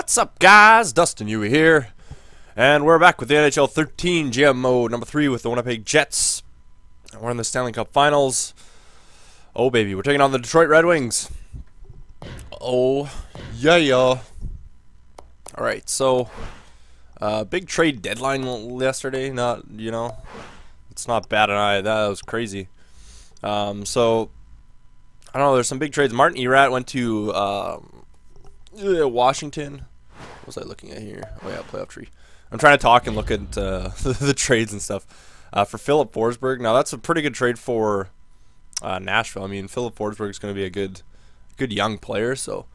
What's up, guys? Dustin Yewy here, and we're back with the NHL 13 GM mode number three with the Winnipeg Jets. We're in the Stanley Cup Finals. Oh baby, we're taking on the Detroit Red Wings. Oh yeah, yeah. All right, so uh, big trade deadline yesterday. Not you know, it's not bad, and I that was crazy. Um, so I don't know. There's some big trades. Martin Erat went to. Um, Washington. Was I looking at here? Oh yeah, playoff tree. I'm trying to talk and look at uh, the trades and stuff. Uh, for Philip Forsberg, now that's a pretty good trade for uh, Nashville. I mean, Philip Forsberg is going to be a good, good young player. So,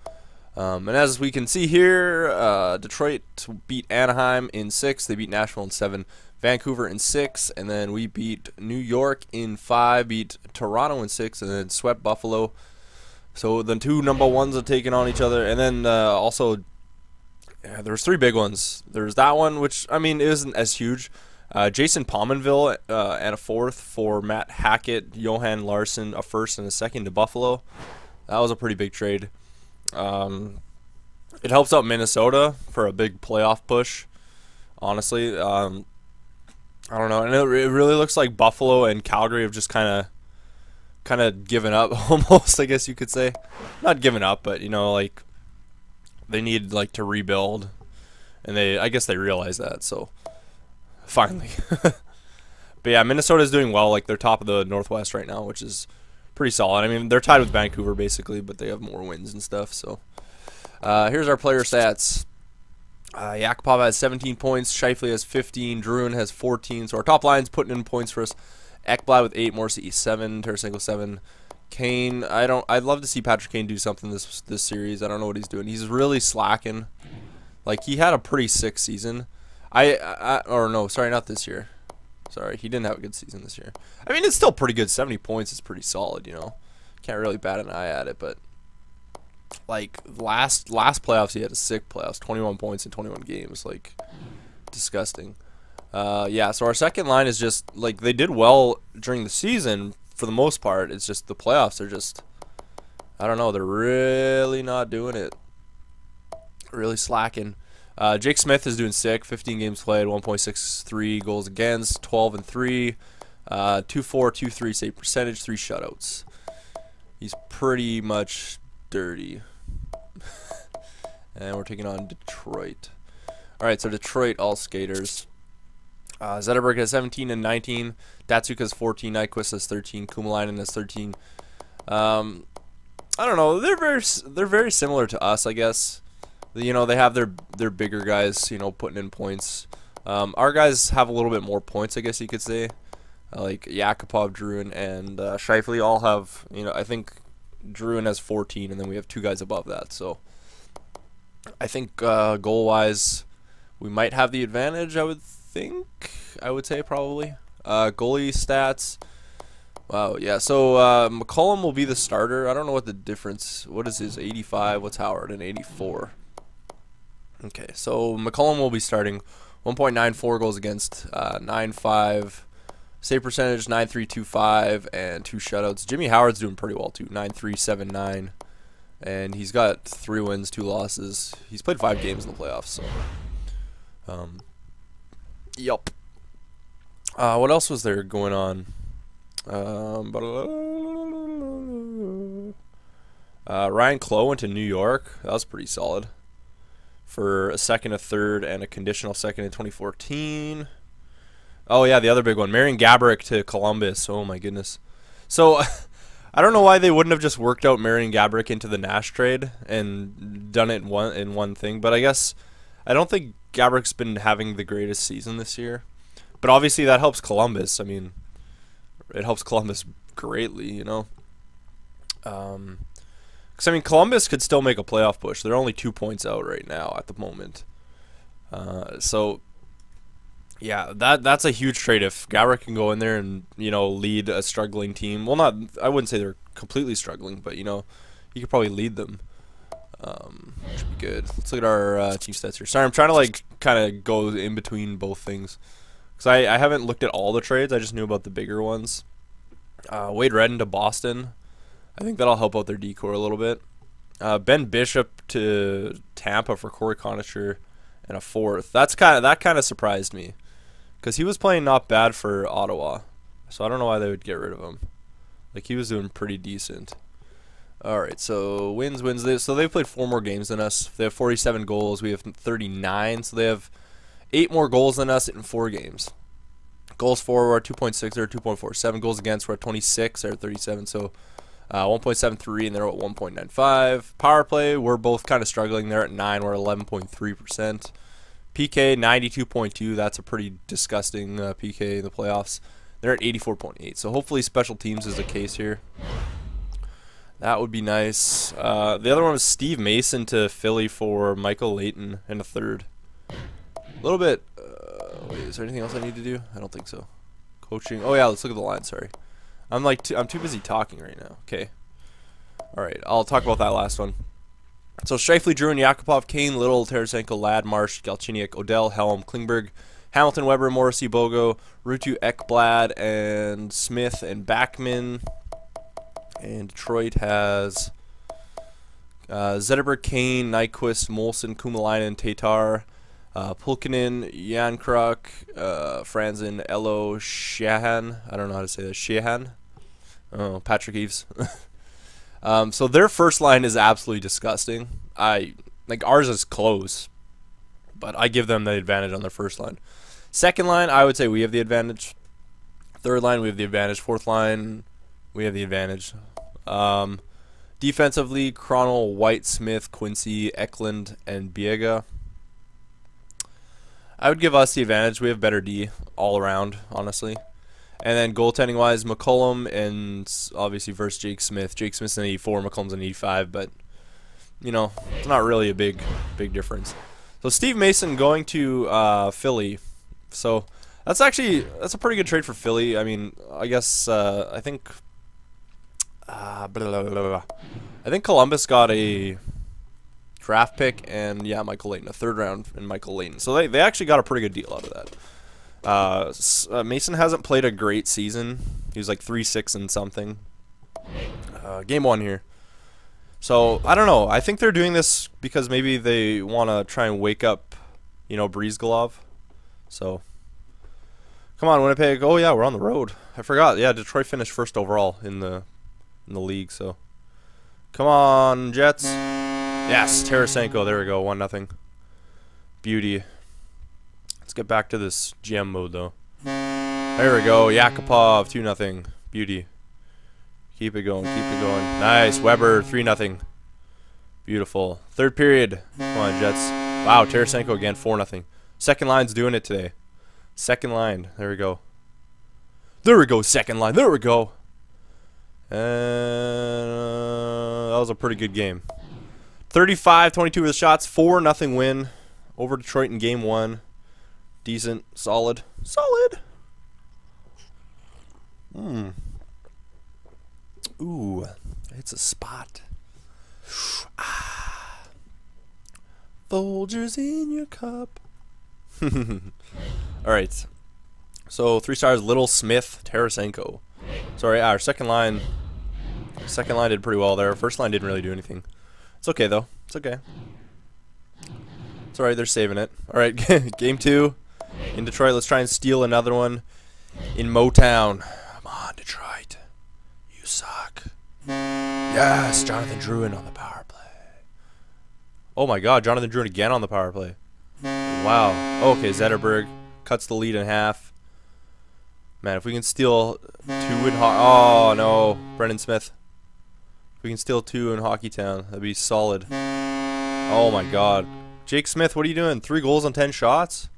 um, and as we can see here, uh, Detroit beat Anaheim in six. They beat Nashville in seven. Vancouver in six, and then we beat New York in five. Beat Toronto in six, and then swept Buffalo so the two number ones are taking on each other, and then uh, also yeah, there's three big ones. There's that one, which I mean isn't as huge. Uh, Jason Pominville uh, and a fourth for Matt Hackett, Johan Larsson, a first and a second to Buffalo. That was a pretty big trade. Um, it helps out Minnesota for a big playoff push. Honestly, um, I don't know, and it, it really looks like Buffalo and Calgary have just kind of kind of given up almost, I guess you could say. Not given up, but you know, like they need like to rebuild, and they I guess they realize that. So finally, but yeah, Minnesota is doing well. Like they're top of the Northwest right now, which is pretty solid. I mean, they're tied with Vancouver basically, but they have more wins and stuff. So uh, here's our player stats. Uh, Yakupov has 17 points. Scheifele has 15. Drouin has 14. So our top line's putting in points for us. Ekblad with eight, Morrissey seven, Tarasenko seven. Kane, I don't. I'd love to see Patrick Kane do something this this series. I don't know what he's doing. He's really slacking. Like he had a pretty sick season. I, I or no, sorry, not this year. Sorry, he didn't have a good season this year. I mean, it's still pretty good. 70 points is pretty solid, you know. Can't really bat an eye at it, but like last last playoffs, he had a sick playoffs, 21 points in 21 games, like disgusting. Uh, yeah, so our second line is just like they did well during the season for the most part. It's just the playoffs are just I don't know, they're really not doing it. Really slacking. Uh, Jake Smith is doing sick. 15 games played, 1.63 goals against, 12 and 3, uh, 2-4, 2-3 save percentage, 3 shutouts. He's pretty much dirty. and we're taking on Detroit. All right, so Detroit all skaters. Uh, Zetterberg has 17 and 19. Datsyuk has 14. Nyquist has 13. Kumalainen has 13. Um, I don't know. They're very they're very similar to us, I guess. You know, they have their their bigger guys, you know, putting in points. Um, our guys have a little bit more points, I guess you could say. Uh, like Yakupov, Drouin, and uh, Scheifele all have, you know, I think Drouin has 14, and then we have two guys above that. So I think uh, goal-wise, we might have the advantage, I would think I would say probably. Uh, goalie stats. Wow, yeah. So uh, McCollum will be the starter. I don't know what the difference. What is his 85? What's Howard? An 84. Okay, so McCollum will be starting. 1.94 goals against, uh, 9.5 save percentage, 9.325, and two shutouts. Jimmy Howard's doing pretty well too, 9.379, and he's got three wins, two losses. He's played five games in the playoffs, so um, Yup. Uh, what else was there going on? Um, uh, Ryan Clowe went to New York. That was pretty solid. For a second, a third, and a conditional second in 2014. Oh, yeah, the other big one. Marian Gaborik to Columbus. Oh, my goodness. So, I don't know why they wouldn't have just worked out Marian Gaborik into the Nash trade and done it in one, in one thing. But I guess I don't think Gaborik's been having the greatest season this year, but obviously that helps Columbus. I mean, it helps Columbus greatly, you know. Um, because I mean, Columbus could still make a playoff push. They're only two points out right now at the moment. Uh, so yeah, that that's a huge trade if Gaborik can go in there and you know lead a struggling team. Well, not I wouldn't say they're completely struggling, but you know he could probably lead them. Um, should be good. Let's look at our uh, team stats here. Sorry, I'm trying to like kind of go in between both things. Because I, I haven't looked at all the trades. I just knew about the bigger ones. Uh, Wade Redden to Boston. I think that'll help out their decor a little bit. Uh, ben Bishop to Tampa for Cory Conacher and a fourth. That's kind of that kind of surprised me because he was playing not bad for Ottawa. So I don't know why they would get rid of him. Like he was doing pretty decent. All right, so wins, wins. So they've played four more games than us. They have 47 goals. We have 39. So they have eight more goals than us in four games. Goals for we're at 2.6. They're at 2.47. Goals against we're at 26. They're at 37. So uh, 1.73 and they're at 1.95. Power play we're both kind of struggling. They're at nine. We're at 11.3 percent. PK 92.2. That's a pretty disgusting uh, PK in the playoffs. They're at 84.8. So hopefully special teams is the case here. That would be nice. Uh, the other one was Steve Mason to Philly for Michael Leighton in a third. A little bit. Uh, wait, is there anything else I need to do? I don't think so. Coaching. Oh yeah, let's look at the line. Sorry, I'm like too, I'm too busy talking right now. Okay. All right, I'll talk about that last one. So Scheifele, Drew, and Yakupov, Kane, Little, Tarasenko, Ladd, Marsh, Galchenyuk, Odell, Helm, Klingberg, Hamilton, Weber, Morrissey, Bogo, Ruutu, Ekblad, and Smith and Backman. And Detroit has uh, Zetterberg, Kane, Nyquist, Molson, Kumalainen, Tatar, uh, Pulkkinen, Järnkrok, uh, Franzen, Elo, Shahan. I don't know how to say that. Shahan. Oh, Patrick Eaves. um, so their first line is absolutely disgusting. I like ours is close, but I give them the advantage on their first line. Second line, I would say we have the advantage. Third line, we have the advantage. Fourth line, we have the advantage. Um, defensively, Kronwall, White, Smith, Quincey, Eklund, and Biega. I would give us the advantage. We have better D all around, honestly. And then goaltending wise, McCollum and obviously versus Jake Smith. Jake Smith's an 84, McCollum's an 85, but you know, it's not really a big big difference. So Steve Mason going to uh, Philly so that's actually that's a pretty good trade for Philly. I mean, I guess uh, I think uh, blah, blah, blah, I think Columbus got a draft pick and yeah, Michael Leighton, a third round and Michael Leighton. So they they actually got a pretty good deal out of that. Uh, uh, Mason hasn't played a great season. He was like three six and something. Uh, game one here. So I don't know. I think they're doing this because maybe they want to try and wake up, you know, Bryzgalov. So, come on, Winnipeg. Oh yeah, we're on the road. I forgot. Yeah, Detroit finished first overall in the in the league. So, come on, Jets. Yes, Tarasenko. There we go. One nothing. Beauty. Let's get back to this GM mode though. There we go. Yakupov. Two nothing. Beauty. Keep it going. Keep it going. Nice. Weber. Three nothing. Beautiful. Third period. Come on, Jets. Wow, Tarasenko again. Four nothing. Second line's doing it today. Second line. There we go. There we go, second line. There we go. And uh, that was a pretty good game. 35-22 with shots. 4 nothing win over Detroit in game 1. Decent. Solid. Solid. Hmm. Ooh. It's a spot. Ah. Folgers in your cup. All right. So three stars: Little, Smith, Tarasenko. Sorry, our second line. Second line did pretty well there. First line didn't really do anything. It's okay though. It's okay. It's alright. They're saving it. All right, game two in Detroit. Let's try and steal another one in Motown. Come on, Detroit. You suck. Yes, Jonathan Drouin on the power play. Oh my God, Jonathan Drouin again on the power play. Wow. Okay, Zetterberg cuts the lead in half. Man, if we can steal two in ho- Oh, no. Brendan Smith. If we can steal two in Hockey Town, that'd be solid. Oh, my God. Jake Smith, what are you doing? Three goals on 10 shots?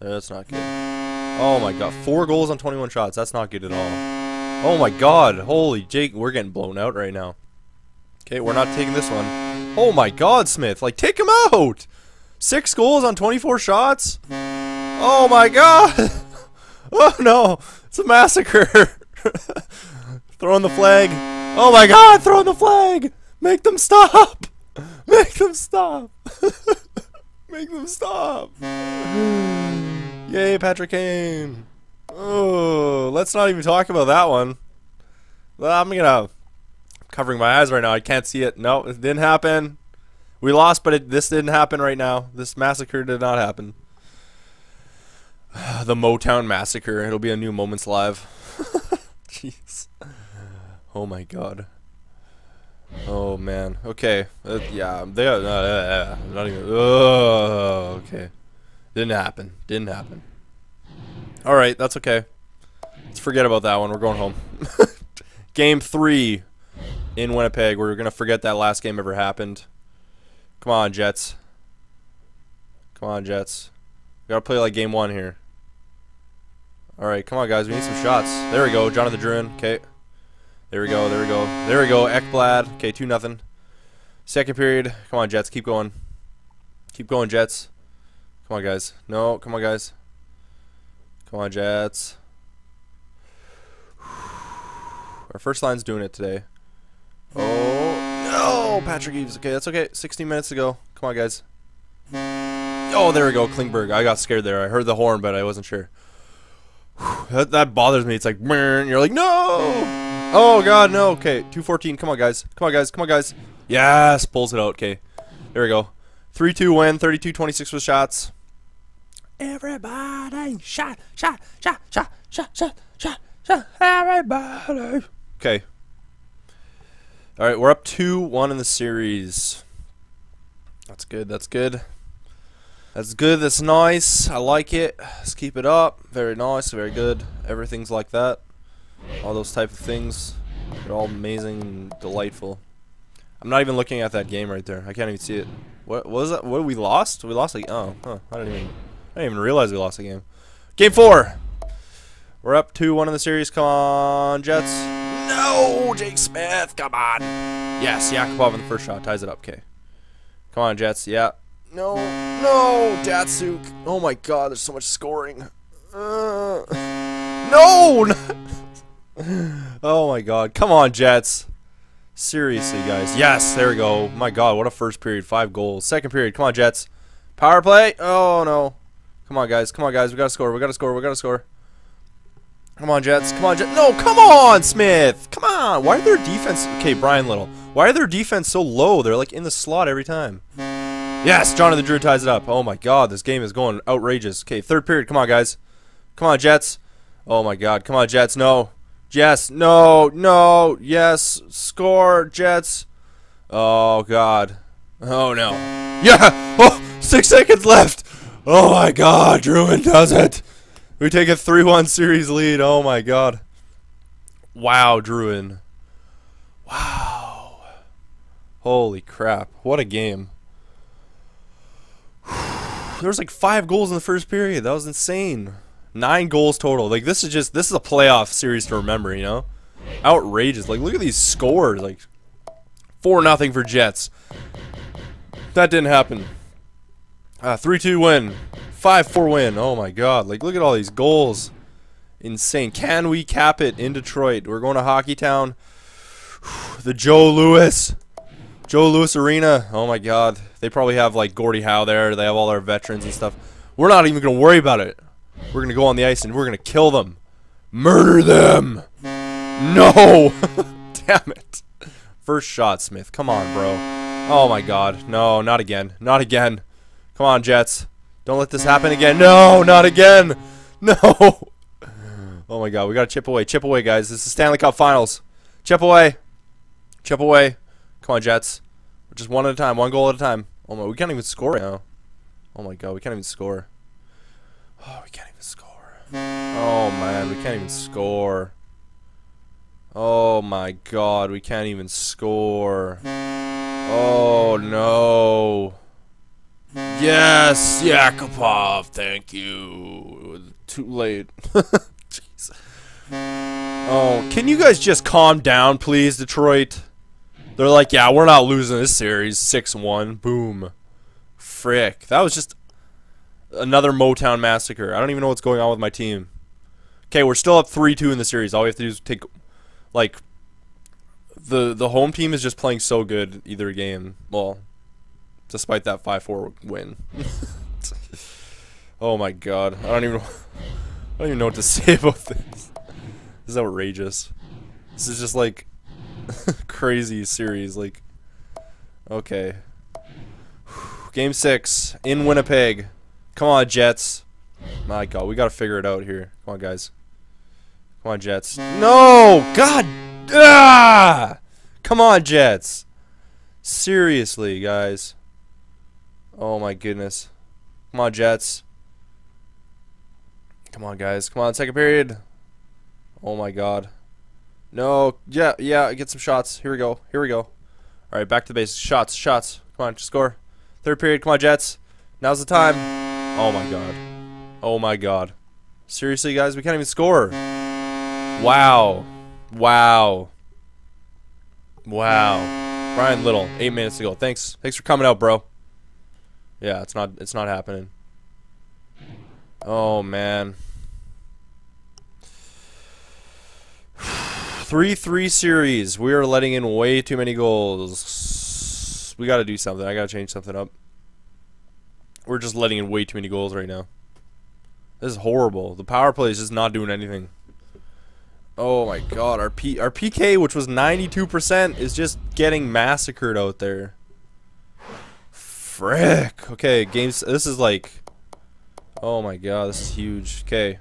That's not good. Oh, my God. Four goals on 21 shots. That's not good at all. Oh, my God. Holy Jake, we're getting blown out right now. Okay, we're not taking this one. Oh, my God, Smith. Like, take him out! Six goals on 24 shots? Oh my god! Oh no! It's a massacre! throwing the flag. Oh my god! Throwing the flag! Make them stop! Make them stop! Make them stop! Yay, Patrick Kane! Oh, let's not even talk about that one. I'm gonna covering my eyes right now. I can't see it. No, it didn't happen. We lost, but it, this didn't happen right now. This massacre did not happen. the Motown Massacre. It'll be a new Moments Live. Jeez. Oh my god. Oh man. Okay. Uh, yeah. They. Uh, uh, not even. Oh. Okay. Didn't happen. Didn't happen. All right. That's okay. Let's forget about that one. We're going home. game three in Winnipeg. We're gonna forget that last game ever happened. Come on, Jets. Come on, Jets. We gotta play like game one here. All right, come on, guys. We need some shots. There we go. Jonathan Drouin. Okay. There we go. There we go. There we go. Ekblad. Okay, two nothing. Second period. Come on, Jets. Keep going. Keep going, Jets. Come on, guys. No, come on, guys. Come on, Jets. Our first line's doing it today. Oh, no! Patrick Eaves. Okay, that's okay. 16 minutes to go. Come on, guys. Oh, there we go. Klingberg. I got scared there. I heard the horn, but I wasn't sure. That, that bothers me. It's like, you're like, no! Oh god, no. Okay, 214. Come on, guys. Come on, guys. Come on, guys. Yes, pulls it out. Okay, there we go. 3-2 win. 32-26 with shots. Everybody shot, shot, shot, shot, shot, shot, shot, shot. Everybody. Okay. All right, we're up 2-1 in the series. That's good. That's good. That's good, that's nice. I like it. Let's keep it up. Very nice, very good. Everything's like that. All those type of things. They're all amazing delightful. I'm not even looking at that game right there. I can't even see it. What, what was that? What we lost? We lost like oh, huh. I didn't even I didn't even realize we lost the game. Game four. We're up 2-1 in the series. Come on, Jets. No, Jake Smith. Come on. Yes, Yakupov in the first shot ties it up. Okay. Come on, Jets. Yeah. No, no, Datsyuk. Oh my God, there's so much scoring. Uh, no. oh my God. Come on, Jets. Seriously, guys. Yes, there we go. My God, what a first period. Five goals. Second period. Come on, Jets. Power play. Oh no. Come on, guys. Come on, guys. We gotta score. We gotta score. We gotta score. Come on, Jets. Come on, Jets. No, come on, Smith. Come on. Why are their defense... Okay, Brian Little. Why are their defense so low? They're like in the slot every time. Yes, Jonathan Drouin ties it up. Oh my god, this game is going outrageous. Okay, third period. Come on, guys. Come on, Jets. Oh my god. Come on, Jets. No. Yes. No. No. Yes. Score, Jets. Oh god. Oh no. Yeah. Oh, six seconds left. Oh my god, Drouin does it. We take a 3-1 series lead. Oh my god. Wow, Drouin. Wow. Holy crap. What a game. There was like five goals in the first period. That was insane. Nine goals total. Like this is just this is a playoff series to remember, you know? Outrageous. Like look at these scores. Like four nothing for Jets. That didn't happen. Uh, 3-2 win. 5-4 win. Oh my god. Like, look at all these goals. Insane. Can we cap it in Detroit? We're going to Hockey Town. The Joe Louis. Joe Louis Arena. Oh my god. They probably have, like, Gordie Howe there. They have all our veterans and stuff. We're not even going to worry about it. We're going to go on the ice and we're going to kill them. Murder them. No. Damn it. First shot, Smith. Come on, bro. Oh my god. No, not again. Not again. Come on, Jets. Don't let this happen again. No, not again. No. Oh my god, we gotta chip away. Chip away, guys. This is Stanley Cup Finals. Chip away. Chip away. Come on, Jets. Just one at a time. One goal at a time. Oh my, we can't even score right now. Oh my god, we can't even score. Oh, we can't even score. Oh man, we can't even score. Oh my god, we can't even score. Oh no. Yes, Yakupov, thank you. Too late. Jeez. Oh, can you guys just calm down, please, Detroit? They're like, yeah, we're not losing this series. 6-1. Boom. Frick. That was just another Motown massacre. I don't even know what's going on with my team. Okay, we're still up 3-2 in the series. All we have to do is take, like, the the home team is just playing so good either game. Well, despite that 5-4 win. oh my god. I don't even I don't even know what to say about this. This is outrageous. This is just like crazy series. Like, okay. Game six in Winnipeg. Come on, Jets. My God, we gotta figure it out here. Come on, guys. Come on, Jets. No! God! Ah! Come on, Jets. Seriously, guys. Oh my goodness. Come on, Jets. Come on, guys. Come on, second period. Oh my God. No. Yeah, yeah. Get some shots. Here we go. Here we go. All right, back to the basics. Shots, shots. Come on, score. Third period. Come on, Jets. Now's the time. Oh my God. Oh my God. Seriously, guys, we can't even score. Wow. Wow. Wow. Brian Little, eight minutes to go. Thanks. Thanks for coming out, bro. Yeah, it's not. It's not happening. Oh man. 3-3 series. We are letting in way too many goals. We got to do something. I got to change something up. We're just letting in way too many goals right now. This is horrible. The power play is just not doing anything. Oh my god, our P our PK, which was 92%, is just getting massacred out there. Frick. Okay, games. This is like. Oh my god, this is huge. Okay.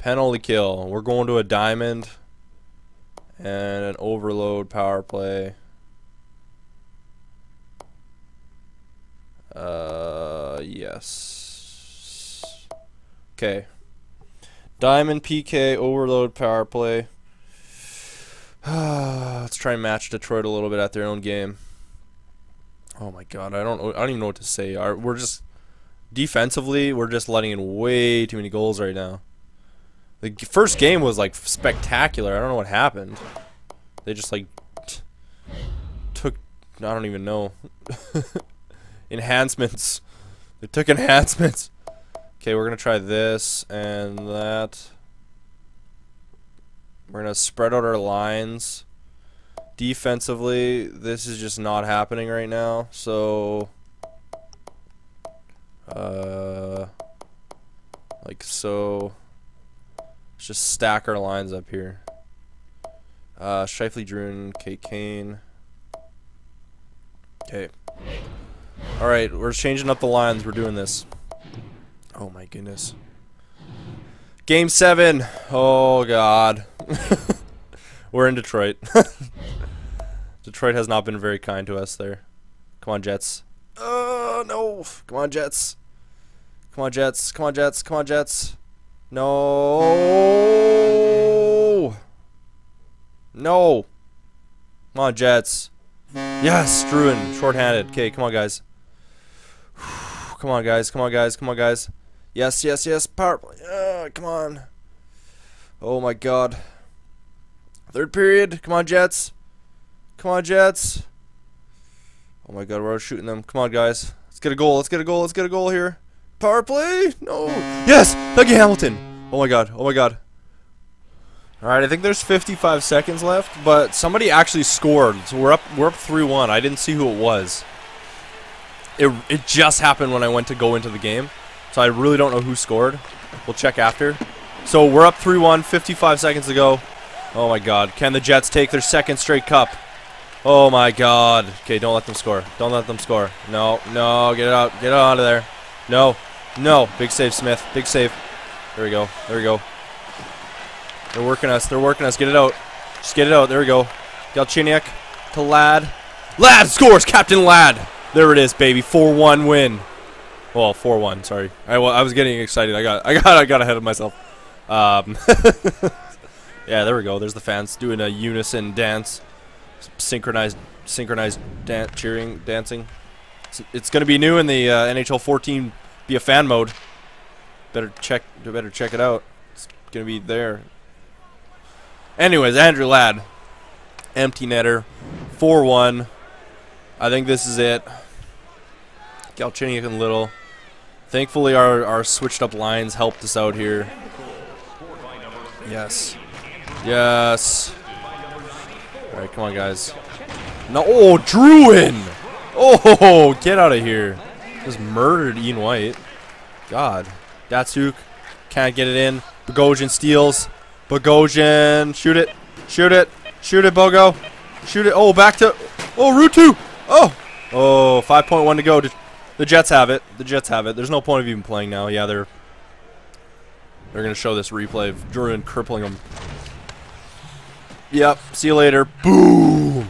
Penalty kill. We're going to a diamond. And an overload power play. Uh, yes. Okay. Diamond PK overload power play. Let's try and match Detroit a little bit at their own game. Oh my god, I don't I don't even know what to say. Our, we're just defensively, we're just letting in way too many goals right now. The first game was like spectacular. I don't know what happened. They just like took I don't even know enhancements. They took enhancements. Okay, we're gonna try this and that. We're gonna spread out our lines. Defensively, this is just not happening right now. So, uh, like so. Let's just stack our lines up here. Uh, Scheifele Drouin, Kate Kane. Okay. Alright, we're changing up the lines. We're doing this. Oh my goodness. Game 7. Oh god. we're in Detroit. Detroit has not been very kind to us there. Come on, Jets. Oh, no. Come on, Jets. Come on, Jets. Come on, Jets. Come on, Jets. No. No. Come on, Jets. Yes, Drouin. Short-handed. Okay, come on, guys. come on, guys. Come on, guys. Come on, guys. Yes, yes, yes. Power play. Uh, come on. Oh, my God. Third period. Come on, Jets. Come on, Jets. Oh, my God. We're shooting them. Come on, guys. Let's get a goal. Let's get a goal. Let's get a goal here. Power play? No. Yes! Dougie Hamilton. Oh my god. Oh my god. Alright, I think there's 55 seconds left, but somebody actually scored. So we're up we're up 3-1. I didn't see who it was. It, it just happened when I went to go into the game. So I really don't know who scored. We'll check after. So we're up 3-1, 55 seconds to go. Oh my god. Can the Jets take their second straight cup? Oh my god. Okay, don't let them score. Don't let them score. No, no, get it out. Get it out of there. No. No. Big save, Smith. Big save. There we go. There we go. They're working us. They're working us. Get it out. Just get it out. There we go. Galchenyuk to Ladd. Ladd scores! Captain Ladd! There it is, baby. 4-1 win. Well, 4-1, sorry. I, well, I was getting excited. I got I got I got ahead of myself. Um, yeah, there we go. There's the fans doing a unison dance. Synchronized synchronized dance cheering dancing. It's, it's going to be new in the uh, NHL 14 be a fan mode. Better check. Better check it out. It's gonna be there. Anyways, Andrew Ladd, empty netter, four one. I think this is it. Galchenyuk and Little. Thankfully, our our switched up lines helped us out here. Yes. Yes. All right, come on, guys. No, oh, Drouin! Oh, get out of here. Just murdered Ian White. God. Datsyuk can't get it in. Bogosian steals. Bogosian, shoot it. Shoot it. Shoot it, Bogo. Shoot it. Oh, back to. Oh, Ruutu. Oh. Oh, 5.1 to go. The Jets have it. The Jets have it. There's no point of even playing now. Yeah, they're they're gonna show this replay of Jordan crippling them. Yep. See you later. Boom.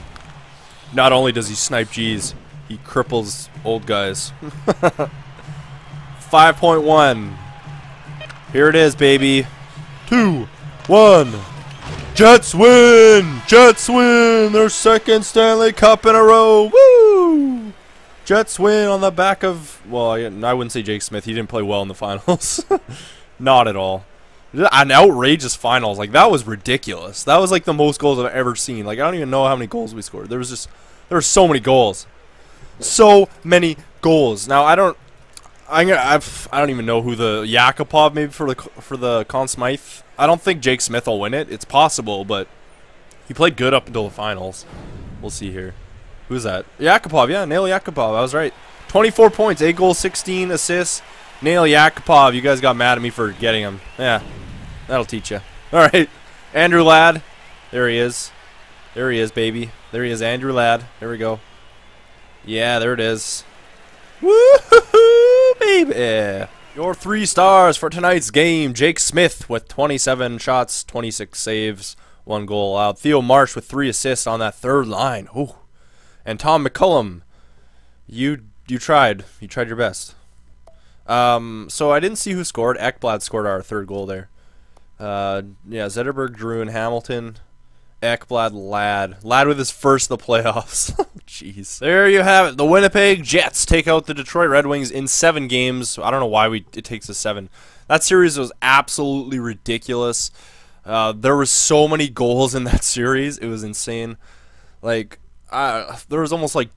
Not only does he snipe G's, he cripples old guys. 5.1. Here it is, baby. Two, one. Jets win! Jets win! Their second Stanley Cup in a row! Woo! Jets win on the back of, well, I, I wouldn't say Jake Smith. He didn't play well in the finals. Not at all. An outrageous finals. Like, that was ridiculous. That was, like, the most goals I've ever seen. Like, I don't even know how many goals we scored. There was just, there were so many goals. So many goals. Now, I don't, I'm gonna, I've, I don't even know who the Yakupov maybe for the for the Conn Smythe. I don't think Jake Smith will win it. It's possible, but he played good up until the finals. We'll see here. Who's that? Yakupov, yeah, Nail Yakupov. I was right. 24 points, 8 goals, 16 assists. Nail Yakupov. You guys got mad at me for getting him. Yeah, that'll teach you. All right, Andrew Ladd. There he is. There he is, baby. There he is, Andrew Ladd. There we go. Yeah, there it is. Woohoo, baby! Your three stars for tonight's game. Jake Smith with 27 shots, 26 saves, one goal allowed. Theo Marsh with three assists on that third line. Ooh. And Tom McCollum, you you tried. You tried your best. Um, so I didn't see who scored. Ekblad scored our third goal there. Uh, yeah, Zetterberg, Drew, and Hamilton. Ekblad Ladd. Ladd with his first the playoffs. Jeez. There you have it. The Winnipeg Jets take out the Detroit Red Wings in seven games. I don't know why we it takes us seven. That series was absolutely ridiculous. Uh, there were so many goals in that series. It was insane. Like, uh, there was almost like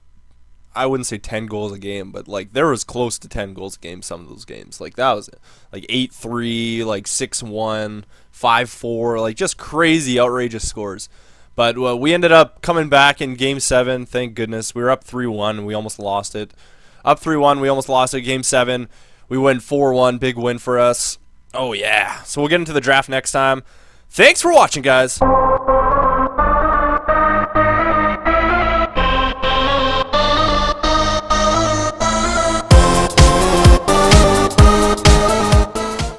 I wouldn't say 10 goals a game, but like there was close to 10 goals a game some of those games. Like that was like 8-3, like 6-1, 5-4, like just crazy outrageous scores. But well, we ended up coming back in game 7, thank goodness. We were up 3-1, we almost lost it. Up 3-1, we almost lost it game 7. We win 4-1, big win for us. Oh yeah. So we'll get into the draft next time. Thanks for watching, guys.